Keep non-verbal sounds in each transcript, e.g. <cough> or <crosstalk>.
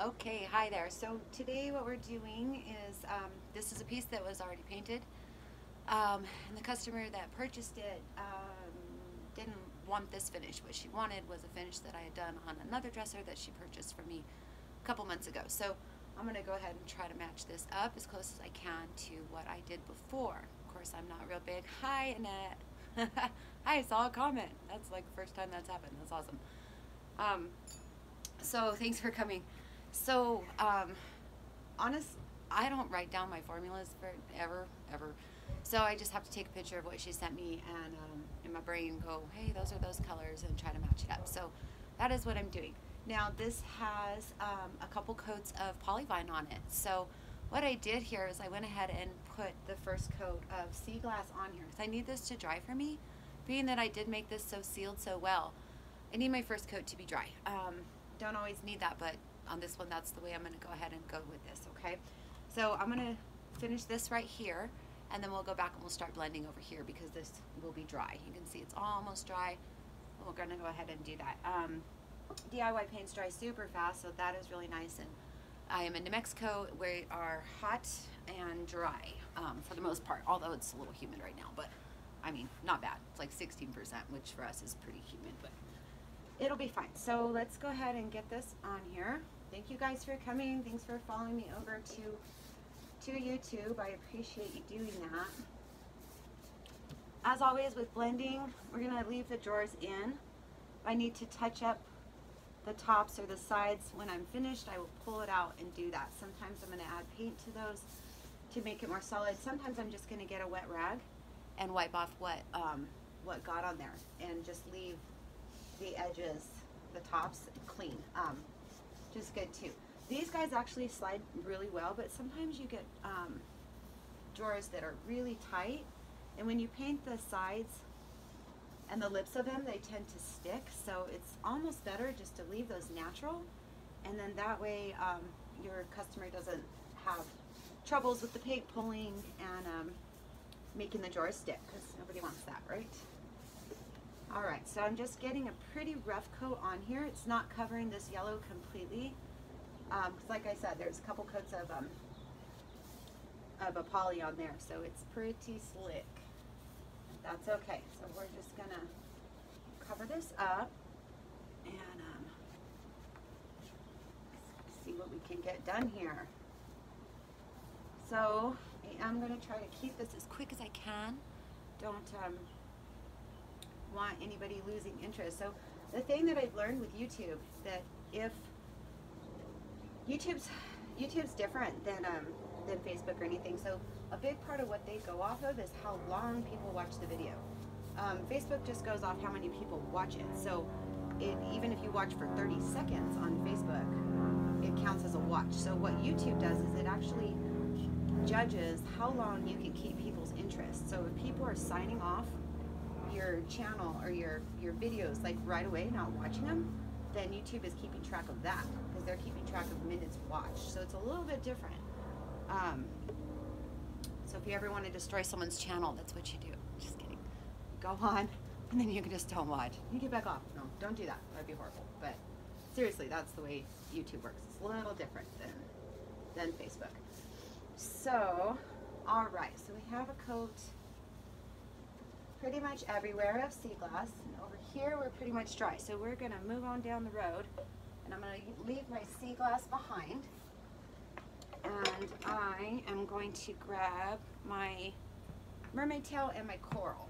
Okay, hi there. So today what we're doing is, um, this is a piece that was already painted. Um, and the customer that purchased it um, didn't want this finish. What she wanted was a finish that I had done on another dresser that she purchased from me a couple months ago. So I'm going to go ahead and try to match this up as close as I can to what I did before. Of course, I'm not real big. Hi, Annette. <laughs> Hi, I saw a comment. That's like the first time that's happened. That's awesome. Um, so thanks for coming. So, um, honest, I don't write down my formulas for ever, ever. So I just have to take a picture of what she sent me and um, in my brain go, hey, those are those colors and try to match it up. So that is what I'm doing. Now this has um, a couple coats of polyvine on it. So what I did here is I went ahead and put the first coat of sea glass on here because I need this to dry for me. Being that I did make this so sealed so well, I need my first coat to be dry. Um, don't always need that, but on this one, that's the way I'm gonna go ahead and go with this, okay? So I'm gonna finish this right here, and then we'll go back and we'll start blending over here because this will be dry. You can see it's almost dry. We're gonna go ahead and do that. Um, DIY paints dry super fast, so that is really nice. And I am in New Mexico, we are hot and dry um, for the most part, although it's a little humid right now, but I mean, not bad. It's like 16%, which for us is pretty humid, but it'll be fine. So let's go ahead and get this on here. Thank you guys for coming. Thanks for following me over to, to YouTube. I appreciate you doing that. As always with blending, we're gonna leave the drawers in. If I need to touch up the tops or the sides when I'm finished, I will pull it out and do that. Sometimes I'm gonna add paint to those to make it more solid. Sometimes I'm just gonna get a wet rag and wipe off what, um, what got on there and just leave the edges, the tops clean. Um, just good too. These guys actually slide really well, but sometimes you get um, drawers that are really tight. And when you paint the sides and the lips of them, they tend to stick. So it's almost better just to leave those natural. And then that way um, your customer doesn't have troubles with the paint pulling and um, making the drawers stick because nobody wants that, right? All right, so I'm just getting a pretty rough coat on here. It's not covering this yellow completely. Um, like I said, there's a couple coats of, um, of a poly on there, so it's pretty slick. That's okay. So we're just gonna cover this up and um, see what we can get done here. So I'm gonna try to keep this as quick as I can. Don't um, want anybody losing interest. So the thing that I've learned with YouTube that if YouTube's YouTube's different than um, than Facebook or anything. So a big part of what they go off of is how long people watch the video. Um, Facebook just goes off how many people watch it. So it, even if you watch for 30 seconds on Facebook, it counts as a watch. So what YouTube does is it actually judges how long you can keep people's interest. So if people are signing off your channel or your, your videos like right away, not watching them, then YouTube is keeping track of that because they're keeping track of minutes watched. So it's a little bit different. Um, so if you ever want to destroy someone's channel, that's what you do. Just kidding. Go on, <laughs> and then you can just don't watch. You get back off. No, don't do that. That'd be horrible. But seriously, that's the way YouTube works. It's a little different than than Facebook. So, all right. So we have a coat pretty much everywhere of sea glass. And over here, we're pretty much dry. So we're gonna move on down the road and I'm gonna leave my sea glass behind. And I am going to grab my mermaid tail and my coral.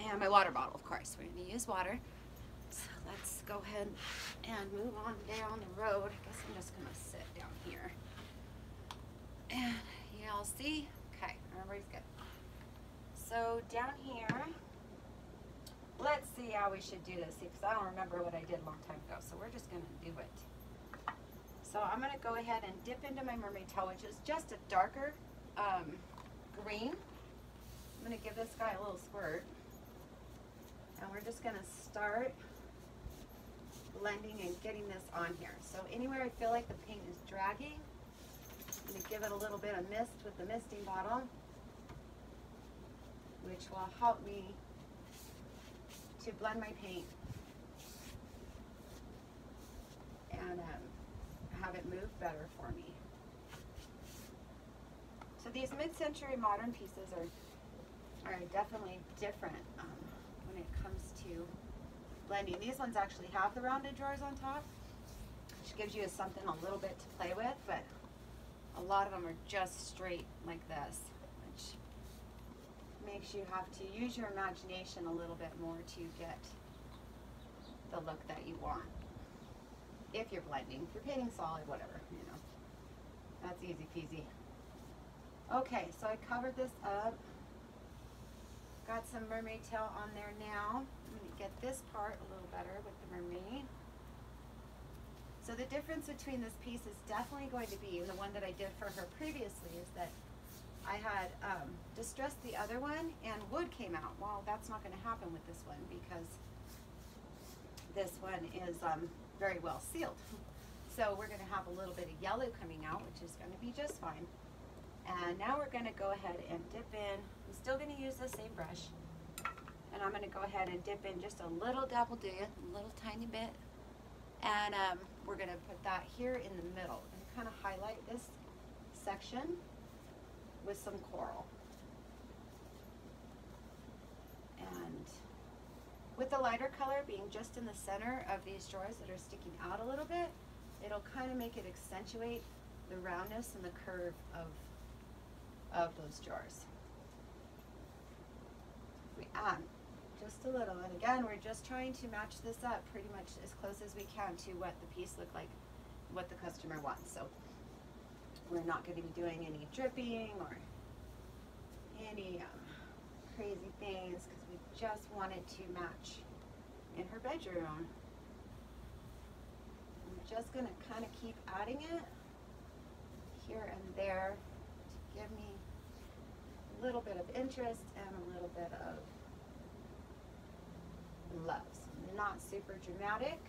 And my water bottle, of course. We're gonna use water. So let's go ahead and move on down the road. I guess I'm just gonna sit down here. And y'all see? Okay, everybody's good. So down here, let's see how we should do this, because I don't remember what I did a long time ago. So we're just going to do it. So I'm going to go ahead and dip into my mermaid tail, which is just a darker um, green. I'm going to give this guy a little squirt. And we're just going to start blending and getting this on here. So anywhere I feel like the paint is dragging, I'm going to give it a little bit of mist with the misting bottle which will help me to blend my paint and um, have it move better for me. So these mid-century modern pieces are are definitely different um, when it comes to blending. These ones actually have the rounded drawers on top, which gives you something a little bit to play with, but a lot of them are just straight like this, makes you have to use your imagination a little bit more to get the look that you want. If you're blending, if you're painting solid, whatever, you know. That's easy peasy. Okay, so I covered this up. Got some mermaid tail on there now. I'm to get this part a little better with the mermaid. So the difference between this piece is definitely going to be, and the one that I did for her previously, is that I had um, distressed the other one and wood came out. Well, that's not going to happen with this one because this one is um, very well sealed. <laughs> So we're going to have a little bit of yellow coming out, which is going to be just fine. And now we're going to go ahead and dip in. I'm still going to use the same brush. And I'm going to go ahead and dip in just a little double D, a little tiny bit. And um, we're going to put that here in the middle and kind of highlight this section with some coral. And with the lighter color being just in the center of these drawers that are sticking out a little bit, it'll kind of make it accentuate the roundness and the curve of of those jars. We add just a little, and again, we're just trying to match this up pretty much as close as we can to what the piece looked like, what the customer wants. So we're not going to be doing any dripping or any um, crazy things because we just wanted to match in her bedroom. I'm just going to kind of keep adding it here and there to give me a little bit of interest and a little bit of love. So not super dramatic,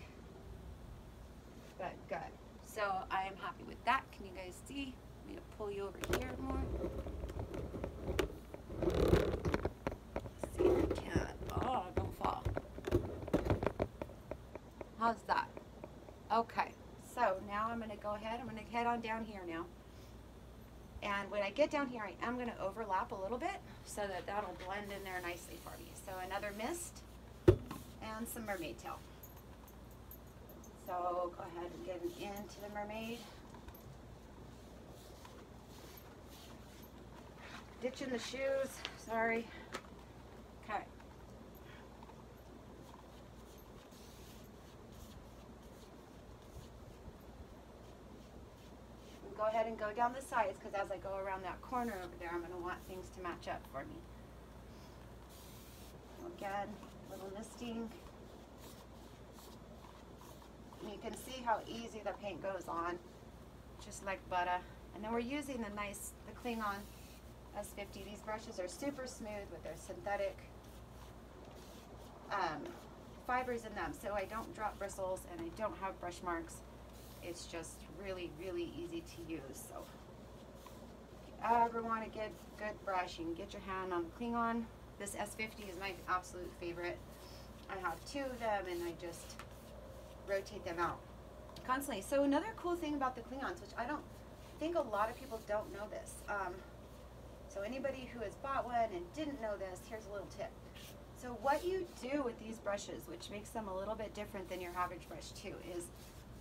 but good. So I am happy with that. Can you guys see? I'm going to pull you over here more. See if I can. Oh, don't fall. How's that? Okay, so now I'm going to go ahead. I'm going to head on down here now. And when I get down here, I am going to overlap a little bit so that that'll blend in there nicely for me. So another mist and some mermaid tail. So go ahead and get into the mermaid. Ditching the shoes, sorry. Okay. go ahead and go down the sides because as I go around that corner over there, I'm going to want things to match up for me. Again, little misting. You can see how easy the paint goes on, just like butter. And then we're using the nice, the Cling On S50. These brushes are super smooth with their synthetic um, fibers in them, so I don't drop bristles and I don't have brush marks. It's just really, really easy to use. So if you ever want to get good brush, you can get your hand on the Cling On. This S50 is my absolute favorite. I have two of them and I just rotate them out constantly. So another cool thing about the Cling Ons, which I don't think a lot of people don't know this. Um, so anybody who has bought one and didn't know this, here's a little tip. So what you do with these brushes, which makes them a little bit different than your average brush too, is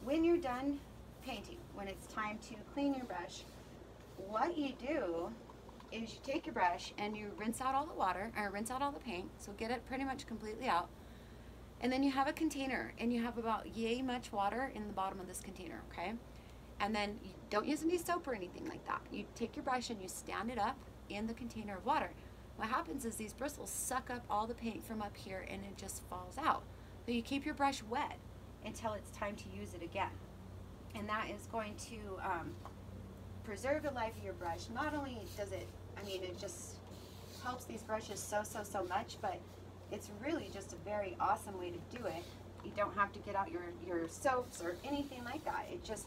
when you're done painting, when it's time to clean your brush, what you do is you take your brush and you rinse out all the water, or rinse out all the paint, so get it pretty much completely out. And then you have a container and you have about yay much water in the bottom of this container, okay? And then you don't use any soap or anything like that. You take your brush and you stand it up in the container of water. What happens is these bristles suck up all the paint from up here and it just falls out. So you keep your brush wet until it's time to use it again. And that is going to um, preserve the life of your brush. Not only does it, I mean, it just helps these brushes so, so, so much, but it's really just a very awesome way to do it. You don't have to get out your, your soaps or anything like that. It just,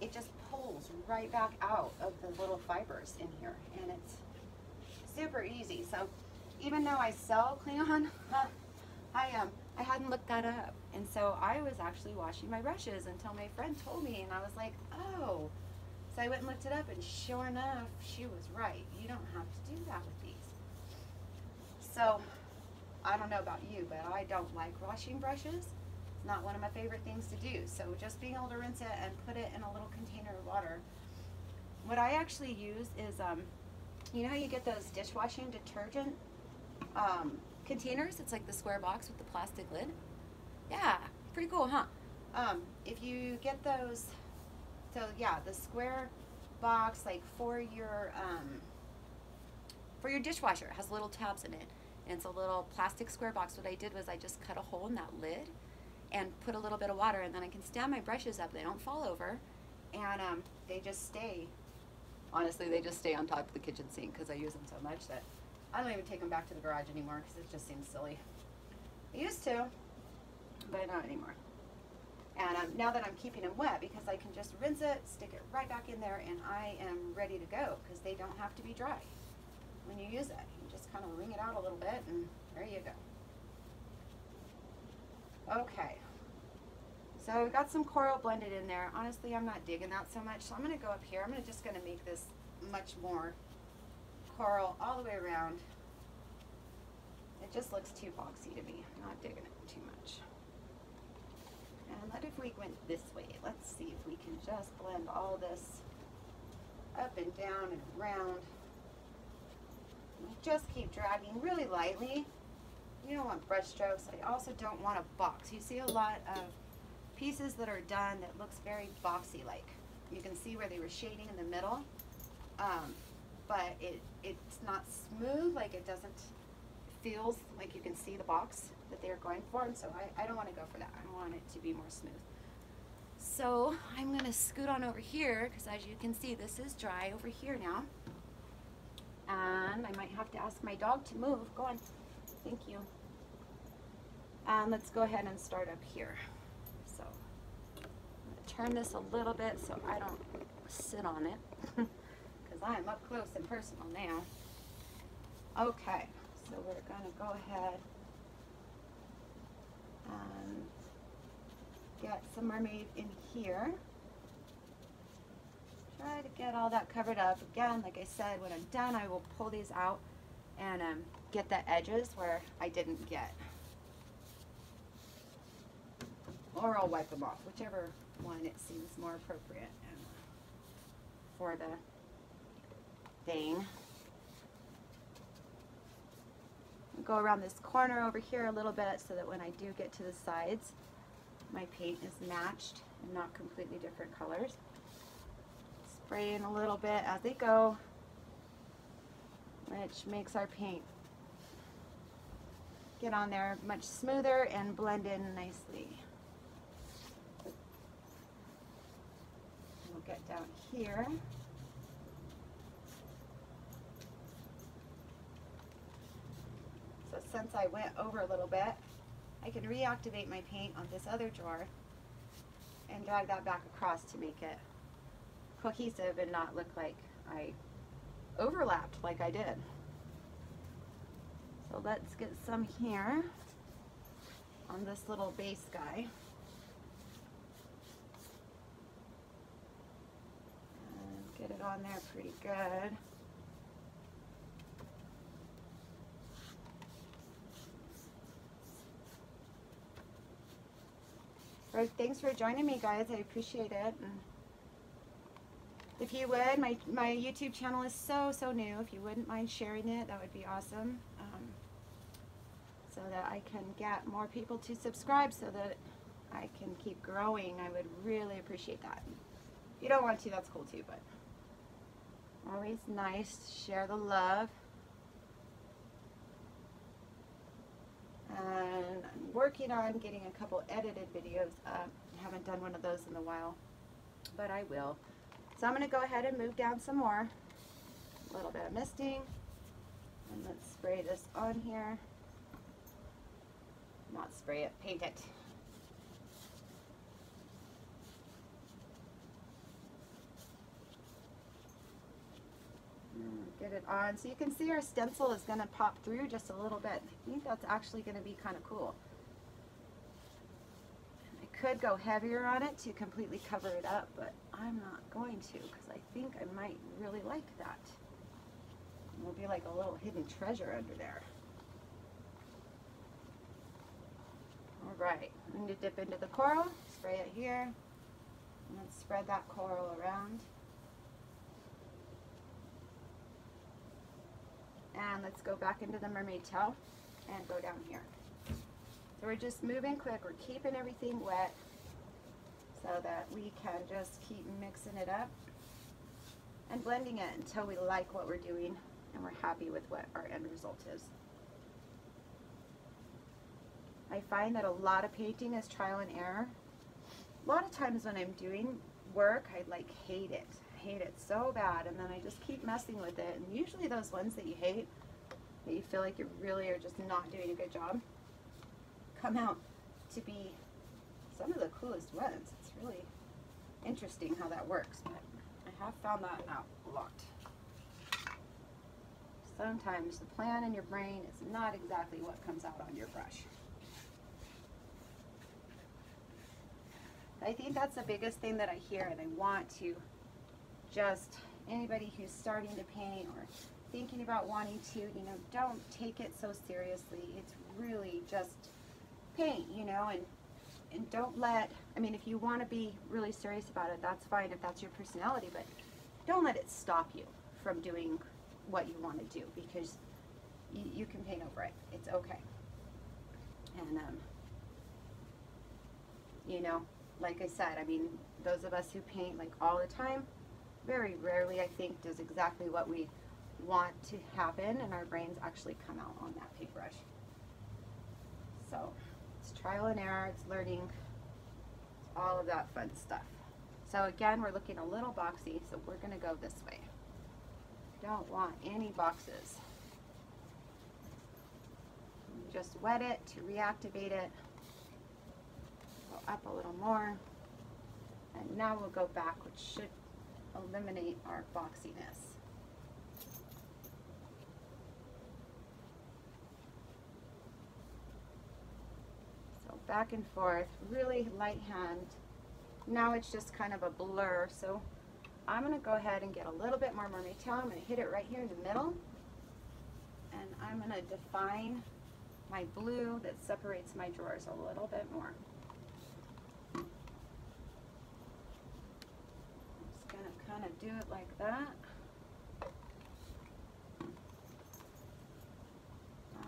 it just pulls right back out of the little fibers in here. And it's super easy. So even though I sell Cling On, <laughs> I um I hadn't looked that up, and so I was actually washing my brushes until my friend told me, and I was like, oh. So I went and looked it up, and sure enough, she was right. You don't have to do that with these. So I don't know about you, but I don't like washing brushes. It's not one of my favorite things to do. So just being able to rinse it and put it in a little container of water. What I actually use is, um, you know how you get those dishwashing detergent um, containers? It's like the square box with the plastic lid. Yeah, pretty cool, huh? Um, if you get those, so yeah, the square box like for your um, for your dishwasher it has little tabs in it it's a little plastic square box. What I did was I just cut a hole in that lid and put a little bit of water and then I can stand my brushes up. They don't fall over and um, they just stay. Honestly, they just stay on top of the kitchen sink because I use them so much that I don't even take them back to the garage anymore because it just seems silly. I used to, but not anymore. And um, now that I'm keeping them wet because I can just rinse it, stick it right back in there, and I am ready to go because they don't have to be dry when you use it kind of wing it out a little bit and there you go. Okay. So we've got some coral blended in there. Honestly, I'm not digging that so much. So I'm going to go up here. I'm gonna, just going to make this much more coral all the way around. It just looks too boxy to me. I'm not digging it too much. And what if we went this way? Let's see if we can just blend all this up and down and around just keep dragging really lightly. You don't want brush strokes. I also don't want a box. You see a lot of pieces that are done that looks very boxy like. You can see where they were shading in the middle, um, but it, it's not smooth, like it doesn't, feels like you can see the box that they're going for, and so I, I don't want to go for that. I want it to be more smooth. So I'm going to scoot on over here, because as you can see, this is dry over here now. And I might have to ask my dog to move. Go on. Thank you. And let's go ahead and start up here. So I'm turn this a little bit so I don't sit on it <laughs> because I am up close and personal now. Okay, so we're going to go ahead and get some mermaid in here try to get all that covered up. Again, like I said, when I'm done, I will pull these out and um, get the edges where I didn't get. Or I'll wipe them off, whichever one it seems more appropriate uh, for the thing. Go around this corner over here a little bit so that when I do get to the sides, my paint is matched and not completely different colors spraying a little bit as they go, which makes our paint get on there much smoother and blend in nicely. We'll get down here. So since I went over a little bit, I can reactivate my paint on this other drawer and drag that back across to make it cohesive and not look like I overlapped like I did. So let's get some here on this little base guy. And get it on there pretty good. Right, thanks for joining me guys. I appreciate it. If you would, my, my YouTube channel is so, so new. If you wouldn't mind sharing it, that would be awesome. Um, so that I can get more people to subscribe so that I can keep growing. I would really appreciate that. If you don't want to, that's cool too, but always nice to share the love. And I'm working on getting a couple edited videos up. I haven't done one of those in a while, but I will. So I'm going to go ahead and move down some more. A little bit of misting. And let's spray this on here. Not spray it, paint it. Get it on. So you can see our stencil is going to pop through just a little bit. I think that's actually going to be kind of cool. Could go heavier on it to completely cover it up, but I'm not going to because I think I might really like that. It'll be like a little hidden treasure under there. All right, I'm going to dip into the coral, spray it here, and then spread that coral around. And let's go back into the mermaid tail and go down here. So we're just moving quick, we're keeping everything wet so that we can just keep mixing it up and blending it until we like what we're doing and we're happy with what our end result is. I find that a lot of painting is trial and error. A lot of times when I'm doing work, I like hate it. I hate it so bad and then I just keep messing with it. And usually those ones that you hate, that you feel like you really are just not doing a good job, come out to be some of the coolest ones. It's really interesting how that works, but I have found that out a lot. Sometimes the plan in your brain is not exactly what comes out on your brush. I think that's the biggest thing that I hear and I want to just anybody who's starting to paint or thinking about wanting to, you know, don't take it so seriously. It's really just paint, you know, and and don't let, I mean, if you want to be really serious about it, that's fine if that's your personality, but don't let it stop you from doing what you want to do because you, you can paint over it. It's okay. And, um, you know, like I said, I mean, those of us who paint like all the time, very rarely, I think, does exactly what we want to happen and our brains actually come out on that paintbrush. So trial and error, it's learning, all of that fun stuff. So again, we're looking a little boxy, so we're gonna go this way. Don't want any boxes. Just wet it to reactivate it. Go up a little more. And now we'll go back, which should eliminate our boxiness. Back and forth, really light hand. Now it's just kind of a blur, so I'm gonna go ahead and get a little bit more mermaid tail. I'm gonna hit it right here in the middle, and I'm gonna define my blue that separates my drawers a little bit more. I'm just gonna kind of do it like that.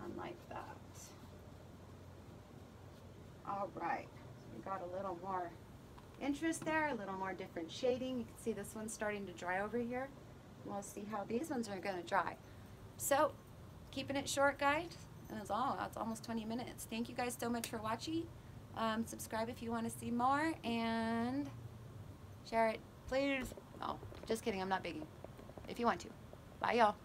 And like that. All right, so we got a little more interest there, a little more different shading. You can see this one's starting to dry over here. We'll see how these ones are gonna dry. So, keeping it short, guys. That's all, that's almost 20 minutes. Thank you guys so much for watching. Um, subscribe if you wanna see more and share it, please. Oh, just kidding, I'm not begging. If you want to. Bye, y'all.